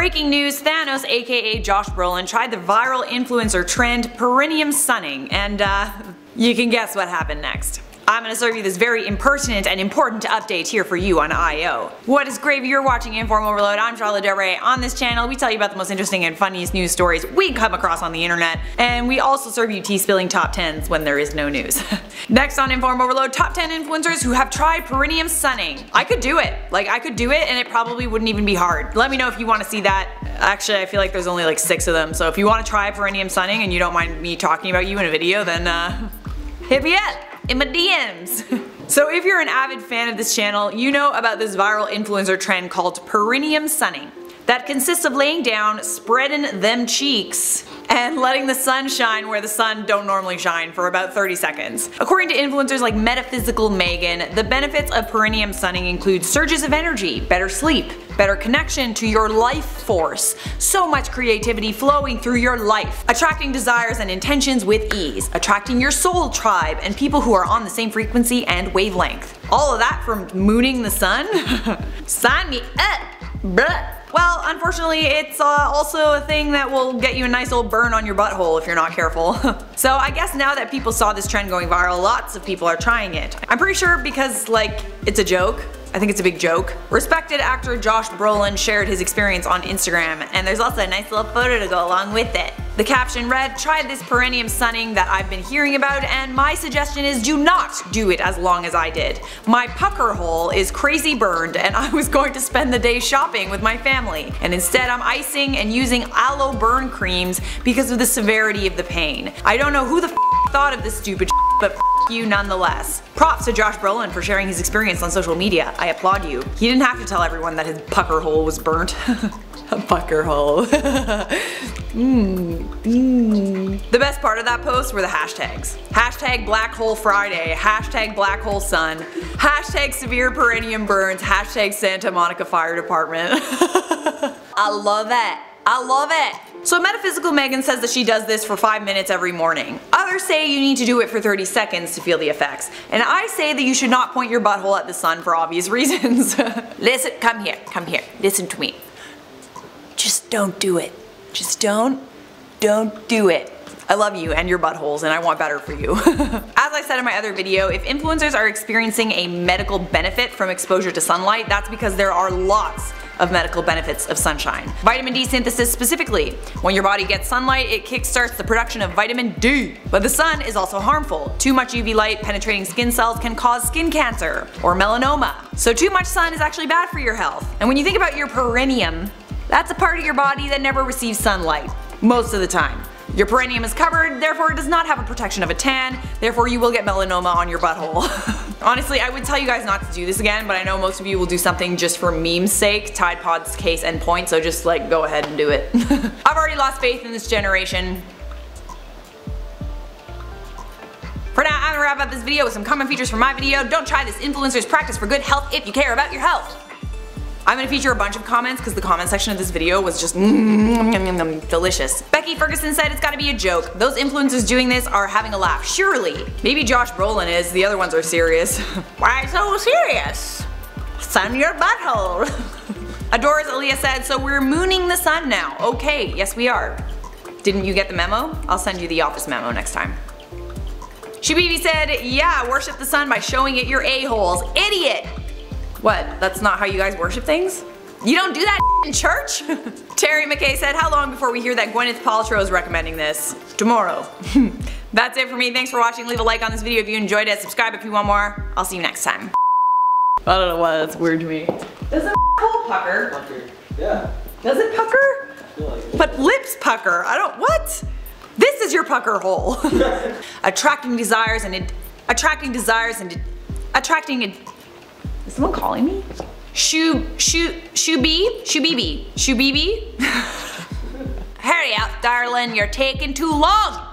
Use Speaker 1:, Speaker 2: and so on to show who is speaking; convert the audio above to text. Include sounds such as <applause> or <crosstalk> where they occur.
Speaker 1: Breaking news, Thanos aka Josh Brolin tried the viral influencer trend perineum sunning and uh, you can guess what happened next. I'm gonna serve you this very impertinent and important update here for you on IO. What is gravy? You're watching Inform Overload. I'm Charlotte Del. On this channel, we tell you about the most interesting and funniest news stories we come across on the internet, and we also serve you tea-spilling top 10s when there is no news. <laughs> Next on Inform Overload, top 10 influencers who have tried perineum sunning. I could do it. Like, I could do it and it probably wouldn't even be hard. Let me know if you want to see that. Actually, I feel like there's only like six of them, so if you want to try perineum sunning and you don't mind me talking about you in a video, then uh, <laughs> hit me up in my DMs. <laughs> So if you're an avid fan of this channel, you know about this viral influencer trend called perineum sunning that consists of laying down, spreading them cheeks, and letting the sun shine where the sun don't normally shine for about 30 seconds. According to influencers like Metaphysical Megan, the benefits of perineum sunning include surges of energy, better sleep, better connection to your life force, so much creativity flowing through your life, attracting desires and intentions with ease, attracting your soul tribe and people who are on the same frequency and wavelength. All of that from mooning the sun? <laughs> Sign me up! Well, unfortunately, it's uh, also a thing that will get you a nice old burn on your butthole if you're not careful. <laughs> so I guess now that people saw this trend going viral, lots of people are trying it. I'm pretty sure because, like, it's a joke. I think it's a big joke. Respected actor Josh Brolin shared his experience on Instagram, and there's also a nice little photo to go along with it. The caption read, tried this perineum sunning that I've been hearing about and my suggestion is do not do it as long as I did. My pucker hole is crazy burned and I was going to spend the day shopping with my family and instead I'm icing and using aloe burn creams because of the severity of the pain. I don't know who the thought of this stupid but you nonetheless. Props to Josh Brolin for sharing his experience on social media. I applaud you. He didn't have to tell everyone that his pucker hole was burnt. <laughs> A hole. mm, mm. The best part of that post were the hashtags. Hashtag Black Hole Friday, hashtag Black Hole Sun, hashtag Severe Perineum Burns, hashtag Santa Monica Fire Department. <laughs> I love it. I love it. So Metaphysical Megan says that she does this for 5 minutes every morning. Others say you need to do it for 30 seconds to feel the effects. And I say that you should not point your butthole at the sun for obvious <laughs> reasons. Listen, come here, come here, listen to me. Don't do it. Just don't, don't do it. I love you and your buttholes and I want better for you. <laughs> As I said in my other video, if influencers are experiencing a medical benefit from exposure to sunlight, that's because there are lots of medical benefits of sunshine. Vitamin D synthesis specifically. When your body gets sunlight, it kickstarts the production of vitamin D. But the sun is also harmful. Too much UV light penetrating skin cells can cause skin cancer or melanoma. So too much sun is actually bad for your health. And when you think about your perineum, that's a part of your body that never receives sunlight. Most of the time. Your perineum is covered, therefore it does not have a protection of a tan, therefore you will get melanoma on your butthole. <laughs> Honestly, I would tell you guys not to do this again, but I know most of you will do something just for meme's sake, Tide Pod's case and point, so just like go ahead and do it. <laughs> I've already lost faith in this generation. For now, I'm gonna wrap up this video with some common features from my video. Don't try this influencer's practice for good health if you care about your health. I'm gonna feature a bunch of comments because the comment section of this video was just mm, mm, mm, mm, delicious. Becky Ferguson said it's gotta be a joke. Those influencers doing this are having a laugh, surely. Maybe Josh Brolin is, the other ones are serious. <laughs> Why so serious? Sun your butthole. <laughs> Adora's Aaliyah said, so we're mooning the sun now. Okay, yes we are. Didn't you get the memo? I'll send you the office memo next time. Shabibi said, yeah, worship the sun by showing it your a-holes. Idiot! What, that's not how you guys worship things? You don't do that <laughs> in church? <laughs> Terry McKay said, how long before we hear that Gwyneth Paltrow is recommending this? Tomorrow. <laughs> That's it for me. Thanks for watching. Leave a like on this video if you enjoyed it. Subscribe if you want more. I'll see you next time. I don't know why that's weird to me. Does a hole pucker?
Speaker 2: Pucker. Yeah.
Speaker 1: Does it pucker?
Speaker 2: Like it.
Speaker 1: But lips pucker. I don't, what? This is your pucker hole. attracting desires and attracting desires and attracting is someone calling me? Shoo, shoo, shooby, shoobibi, shoobibi. <laughs> Hurry up, darling, you're taking too long.